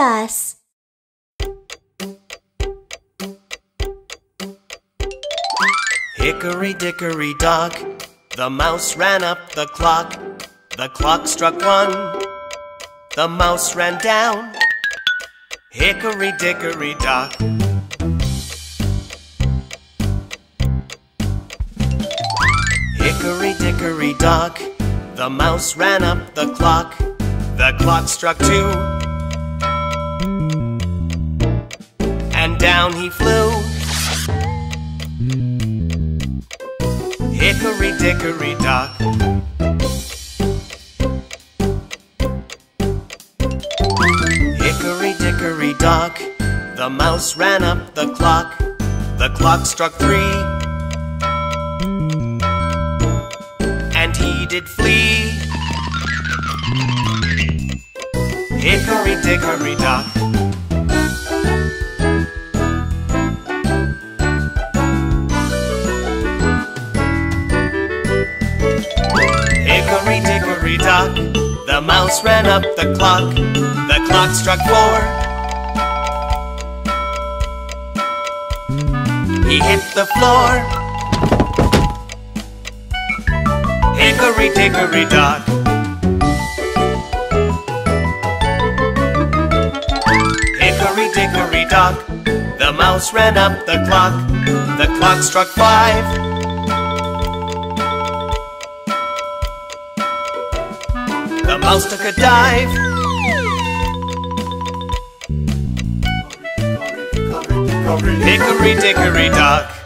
bus. Hickory dickory dock, the mouse ran up the clock. The clock struck one, the mouse ran down. Hickory dickory dock. Hickory dickory dock, the mouse ran up the clock. The clock struck two, down he flew. Hickory dickory dock. Hickory dickory dock, the mouse ran up the clock. The clock struck three, and he did flee. Hickory dickory dock. The mouse ran up the clock. The clock struck four. He hit the floor. Hickory dickory dock. Hickory dickory dock, the mouse ran up the clock. The clock struck five. The mouse took a dive. Hickory dickory dock.